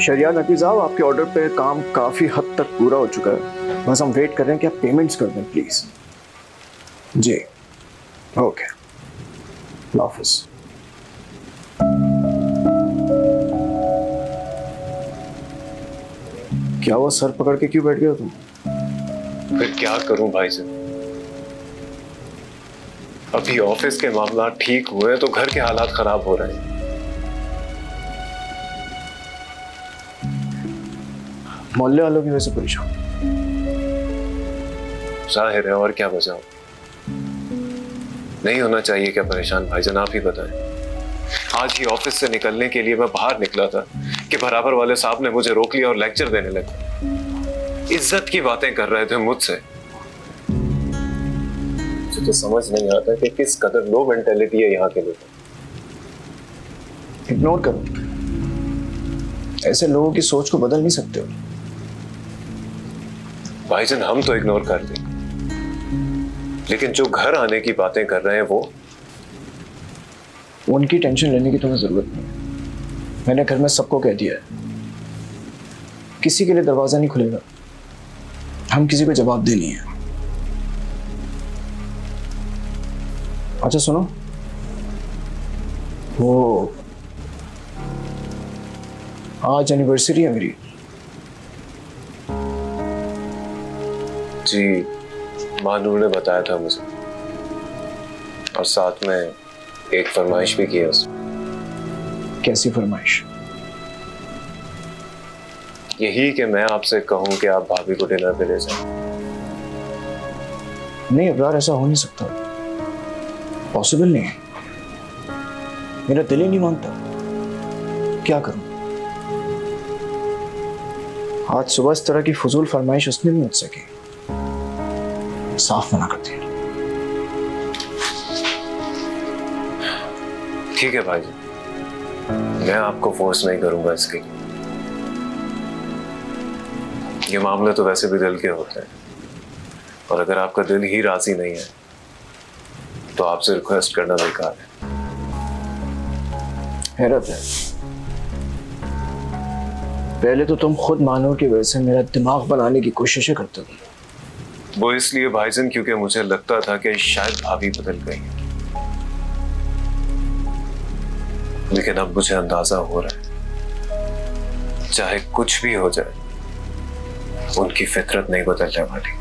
शरिया नकी साहब आपके ऑर्डर पे काम काफ़ी हद तक पूरा हो चुका है। बस हम वेट कर रहे हैं कि आप पेमेंट्स कर दें प्लीज़ जी। ओके ऑफ़िस क्या हुआ? सर पकड़ के क्यों बैठ गया तुम? फिर क्या करूँ भाई से अभी ऑफ़िस के मामला ठीक हुए तो घर के हालात खराब हो रहे हैं। मोहल्ले वालों की वजह से परेशान ज़ाहिर है और क्या बचाओ नहीं होना चाहिए क्या परेशान भाईजान आप ही बताएँ। आज ही ऑफ़िस से निकलने के लिए मैं बाहर निकला था कि बराबर वाले साहब ने मुझे रोक लिया और लेक्चर देने लगे। इज़्ज़त की बातें कर रहे थे मुझसे। मुझे तो समझ नहीं आता कि किस कदर लो मेंटेलिटी है यहाँ के लोग इग्नोर करो। ऐसे लोगों की सोच को बदल नहीं सकते हो। भाईजान, हम तो इग्नोर कर दें। लेकिन जो घर आने की बातें कर रहे हैं, वो? उनकी टेंशन लेने की तुम्हें ज़रूरत नहीं मैंने घर में सबको कह दिया है। किसी के लिए दरवाज़ा नहीं खुलेगा। हम किसी को जवाब दे नहीं है। अच्छा सुनो। वो आज एनिवर्सरी है मेरी। जी मानूर ने बताया था मुझे। और साथ में एक फरमाइश भी की है उसने। कैसी फरमाइश? यही कि मैं आपसे कहूँ कि आप भाभी को डिनर पे ले जाएँ। नहीं अबरार ऐसा हो नहीं सकता। पॉसिबल नहीं है। मेरा दिल ही नहीं मानता। क्या करूँ? आज सुबह इस तरह की फजूल फरमाइश उसने भी मुझसे की साफ़ मना कर दिया ठीक है भाई जी। मैं आपको फोर्स नहीं करूँगा इसके। ये मामले तो वैसे भी दिल के होते हैं। और अगर आपका दिल ही राज़ी नहीं है तो आपसे रिक्वेस्ट करना बेकार है। हैरत है। पहले तो तुम खुद मानो की वजह से मेरा दिमाग बनाने की कोशिशें करते थे। वो इसलिए भाईजन क्योंकि मुझे लगता था कि शायद भाभी बदल गई लेकिन अब मुझे अंदाज़ा हो रहा है, चाहे कुछ भी हो जाए, उनकी फितरत नहीं बदलने वाली।